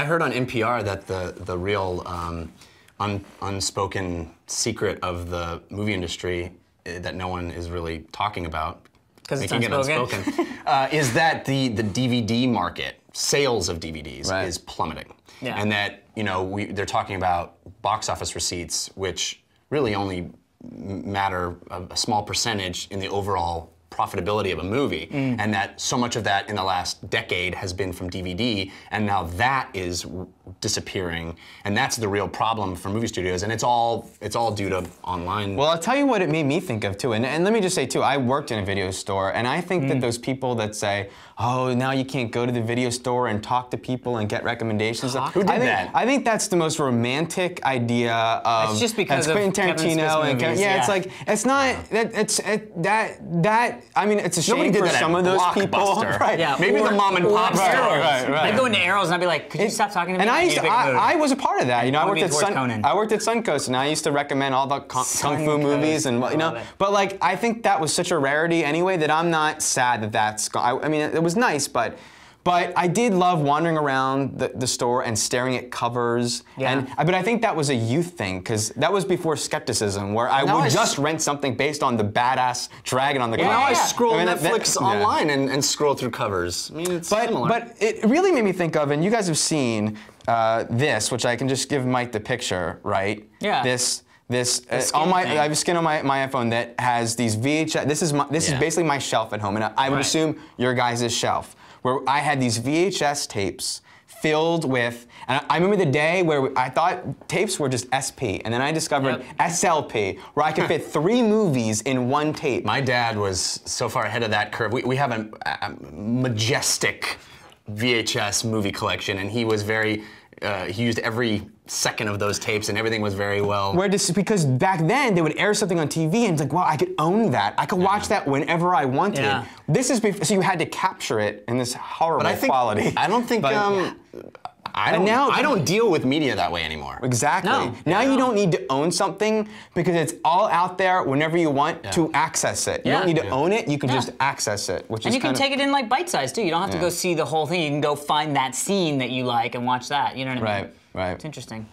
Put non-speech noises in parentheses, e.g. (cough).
I heard on NPR that the the real um, un, unspoken secret of the movie industry uh, that no one is really talking about 'Cause it's unspoken. it unspoken (laughs) uh, is that the the DVD market sales of DVDs Right. is plummeting, Yeah. and that you know we, they're talking about box office receipts, which really only matter a, a small percentage in the overall profitability of a movie, Mm. and that so much of that in the last decade has been from DVD, and now that is disappearing, and that's the real problem for movie studios, and it's all it's all due to online. Well, I'll tell you what it made me think of too. And, and let me just say too, I worked in a video store, and I think Mm. that those people that say, "Oh, now you can't go to the video store and talk to people and get recommendations," Talk Who did I think, that? I think that's the most romantic idea of. It's just because that's of Quentin Kevin Tarantino and Kevin, movies, yeah, it's like it's not that it's it, that that. I mean, it's a shame Nobody did for that some of those people. (laughs) Right? Yeah, Maybe the mom and or pop Arrows. store. Right, right. I'd go into Arrows and I'd be like, could you stop talking to me? And I used to to, pick a movie. I, I was a part of that. You know, I worked at Sun, Conan. I worked at Suncoast, and I used to recommend all the kung, kung fu movies, and you know. it. But like, I think that was such a rarity anyway that I'm not sad that that's gone. I, I mean, it, was nice, but. But I did love wandering around the, the store and staring at covers. Yeah. And but I think that was a youth thing because that was before skepticism, where I Now would I just rent something based on the badass dragon on the Yeah, cover. now I yeah. scroll I mean, Netflix that- yeah. online and, and scroll through covers. I mean, it's But similar. but it really made me think of, and you guys have seen uh, this, which I can just give Mike the picture, right? Yeah. This this uh, on my thing. I have a skin on my, my iPhone that has these VHS. This is my, this Yeah. is basically my shelf at home, and I, I would Right. assume your guys' shelf, where I had these VHS tapes filled with. And I I remember the day where I thought tapes were just SP, and then I discovered Yep. SLP, where I could fit (laughs) three movies in one tape. My dad was so far ahead of that curve. We, we have a, a majestic VHS movie collection, and he was very. Uh, he used every second of those tapes, and everything was very well. Where this, because back then they would air something on TV and it's like, wow, I could own that. I could watch that whenever I wanted. Yeah. This is before, so you had to capture it in this horrible but I think quality. I don't think. But- um, I don't. now- I don't deal with media that way anymore. Exactly. No. Now Yeah. you don't need to own something because it's all out there whenever you want to access it. You Yeah. don't need to Yeah. own it. You can Yeah. just access it, which And is you can take it in like bite size too. You don't have to go see the whole thing. You can go find that scene that you like and watch that. You know what I mean? Right, right. It's interesting.